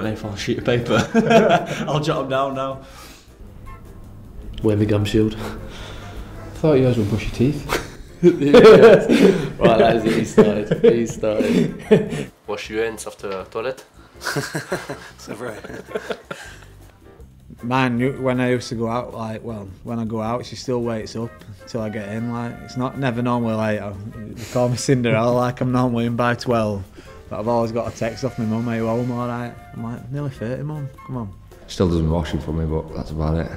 anything on a sheet of paper. I'll jot them down now. Wear my gum shield. thought you guys would brush your teeth. right, that is it. He started. He started. Wash your hands after the toilet. C'est vrai. Man, when I used to go out, like, well, when I go out, she still waits up till I get in. Like, it's not never normally later. Oh, they call me Cinderella, like I'm normally in by twelve. But I've always got a text off my mum, "Are you home all right?" I'm like, nearly thirty, mum. Come on. Still doesn't wash him for me, but that's about it.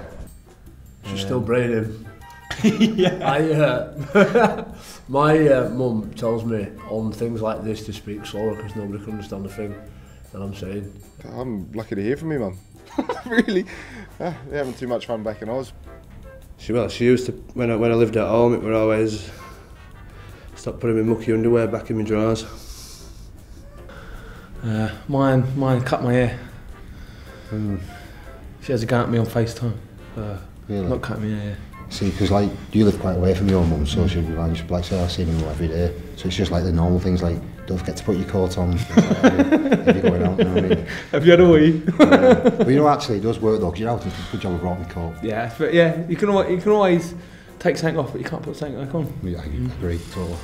She's still braiding. yeah. I, uh, my uh, mum tells me on things like this to speak slower because nobody can understand the thing that I'm saying. I'm lucky to hear from you, mum. really, uh, they're having too much fun back in Oz. She well, she used to when I when I lived at home. It were always stop putting my mucky underwear back in my drawers. Uh, mine, mine cut my hair. She has a go at me on FaceTime. Uh, Really? Not cut me hair. See, because like you live quite away from your mum, so she'd be like, just be like, say, I see you every day. So it's just like the normal things, like don't forget to put your coat on if you're going out. You know what I mean? Have you had a wee? Yeah. but you know, actually, it does work though, because you're out and good job of brought my coat. Yeah, but yeah, you can always, you can always take something off, but you can't put something back on. Yeah, I agree, totally.